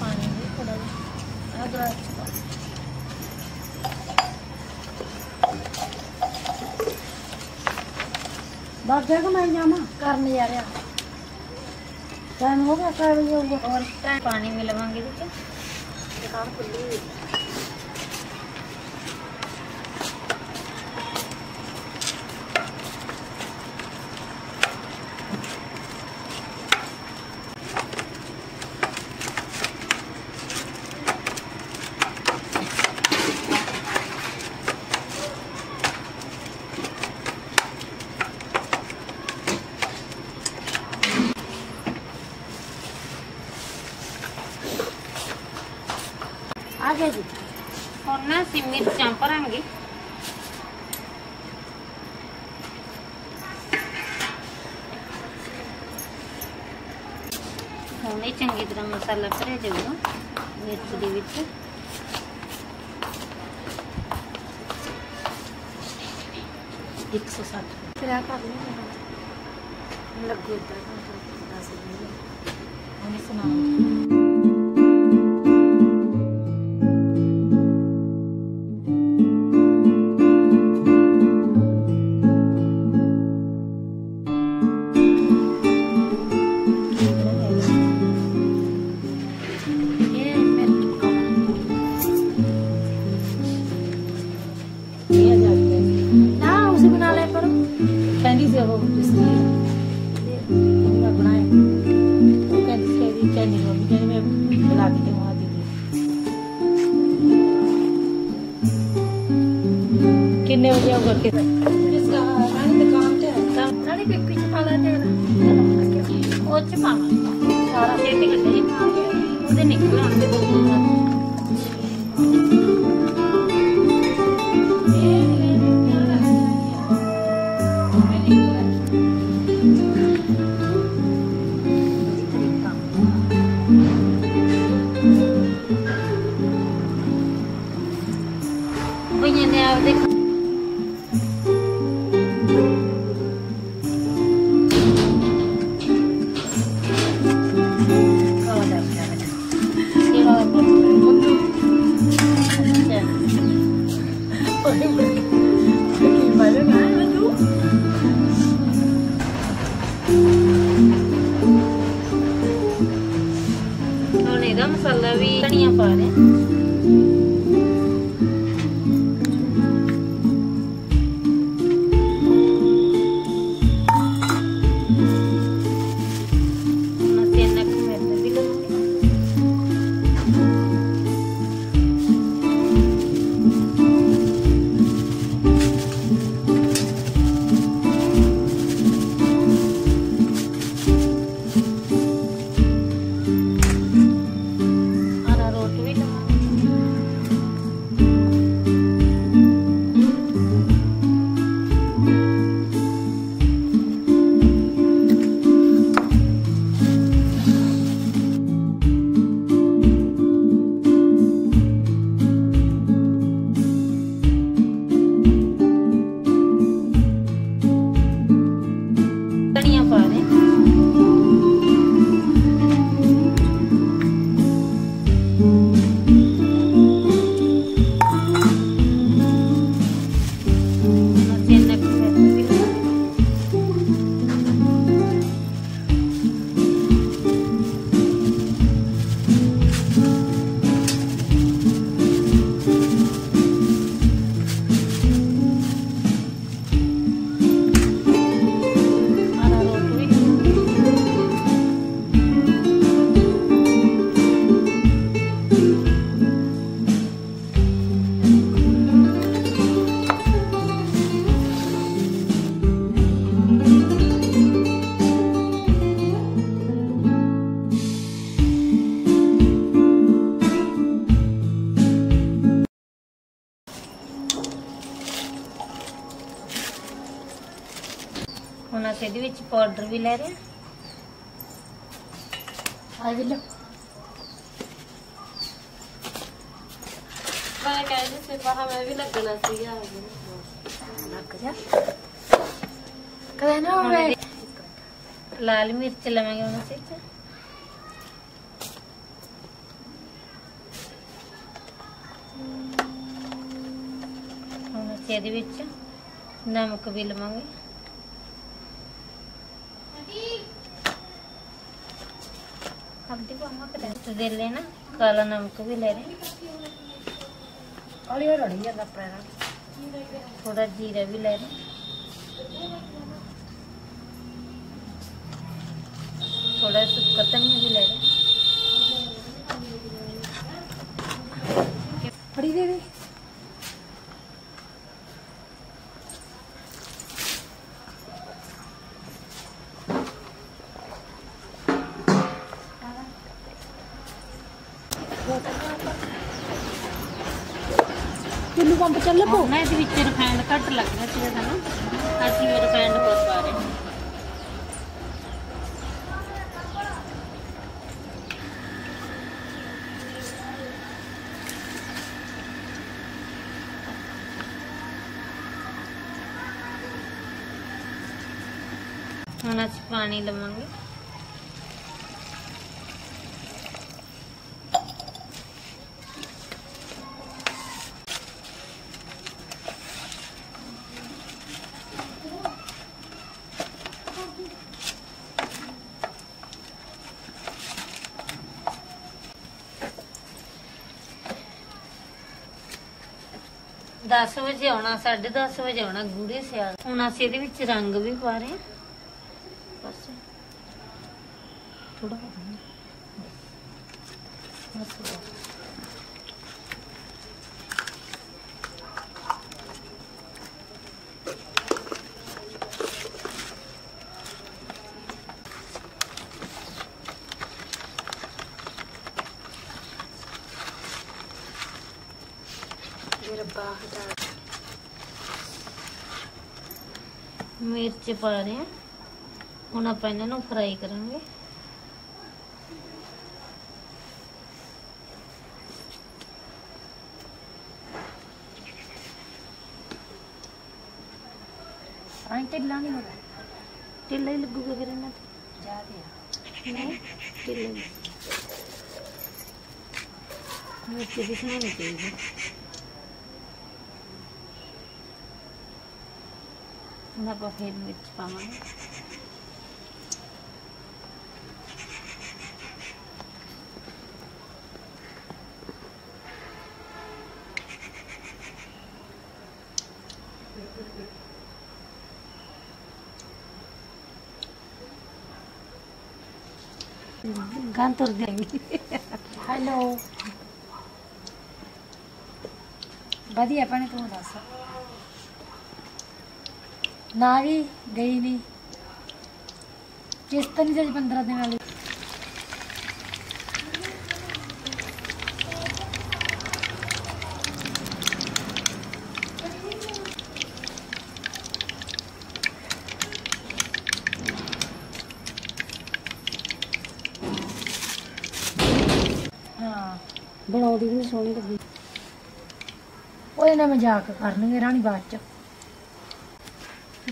पानी भी थोड़ा बस देखो मैं जामा? करने जा रहा। टाइम होगा कर पानी में लगाएँगे देखिए ਹੁਣ ਇਹ ਚੰਗੀ ਤਰ੍ਹਾਂ ਮਸਾਲਾ ਭਰਿਆ ਜਾਊਗਾ ਮਿਰਚ ਦੇ ਵਿੱਚ। ਇੱਕ ਸੌ ਸੱਠ। ਫਿਰ ਆ ਕਰ ਲਈ ਲੱਗੂ ਇੱਦਾਂ ਦੱਸ ਦਿੰਦੀ ਉਹਨੇ ਸੁਣਾ ねおじゃごってですがなんでかんてなりくくちぱらでなおちぱらさらててがてい。までにくらんで अभी धनिया पा रहे हैं। ਅਸੀਂ ਇਹਦੇ ਵਿੱਚ ਪਾਊਡਰ ਵੀ ਲੈ ਰਹੇ ਹਾਂ ਆ ਵੀ ਲੋ ਮੈਂ ਕਹਿੰਦੀ ਸੀ ਬਾਹਰ ਮੈਂ ਵੀ ਲੱਗਣਾ ਸੀਗਾ ਲੱਗ ਜਾ ਕਦੇ ਨਾ ਹੋਵੇ ਲਾਲ ਮਿਰਚ ਲਵਾਂਗੇ ਹੁਣ ਅਸੀਂ ਚ ਹੁਣ ਅਸੀਂ ਇਹਦੇ ਵਿੱਚ ਨਮਕ ਵੀ ਲਵਾਂਗੇ मिर्च दे लेना। काला नमक भी ले रहे थोड़ा जीरा भी ले रहे थोड़ा सूखा धनिया भी ले रहे ਪੰਪ ਚੱਲ ਪੋ ਨਾ ਇਹਦੇ ਵਿੱਚ ਰਿਫਾਈਂਡ ਘੱਟ ਲੱਗ ਰਿਹਾ ਸਾਨੂੰ। ਅਸੀਂ ਰਿਫਾਈਂਡ ਹੋਰ ਪਾ ਰਹੇ ਹੁਣ ਅਸੀਂ ਪਾਣੀ ਲਵਾਂਗੇ ਦਸ ਵਜੇ ਆਉਣਾ 10:30 ਵਜੇ ਆਉਣਾ ਗੂੜੇ ਸਿਆਲ। ਹੁਣ ਅਸੀਂ ਇਹਦੇ ਵਿੱਚ ਰੰਗ ਵੀ ਪਾ ਰਹੇ ਹਾਂ। ਬਸ। ਥੋੜਾ ਬਸ। मिर्च पा रहे हैं। हूँ आप इन्हों फ्राई करा ढिला नहीं ढिला ही। लगूगा फिर इन्हें। नहीं ढिला मिर्च भी समझ चाहिए थोड़ा सफ़ेद मिर्च पावांगे गान तोड़ देंगे। हेलो बढ़िया पानी तो तुम दस ਨਾ ਵੀ। ਗਈ ਨਹੀਂ ਕਿਸ਼ਤ ਨਹੀਂ ਜੇ 15 ਦਿਨ ਵਾਲੀ। ਹਾਂ। ਬਣਾਉਂਦੀ ਵੀ ਨਹੀਂ ਸੋਹਣੀ ਲੱਗੀ ਉਹ ਇਹਨਾਂ ਮਜ਼ਾਕ ਕਰਨਗੇ ਰਾਣੀ ਬਾਅਦ ਚ।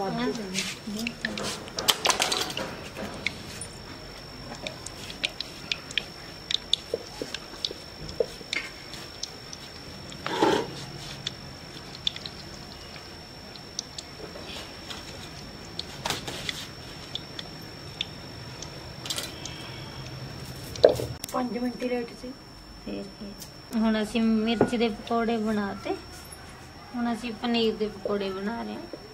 5 ਮਿੰਟ ਹੀ ਲੇਟ ਸੀ ਫੇਰ ਕੀ ਹੁਣ ਅਸੀਂ ਮਿਰਚ ਦੇ ਪਕੌੜੇ ਬਣਾਤੇ ਹੁਣ ਅਸੀਂ ਪਨੀਰ ਦੇ ਪਕੌੜੇ ਬਣਾ ਰਹੇ ਹਾਂ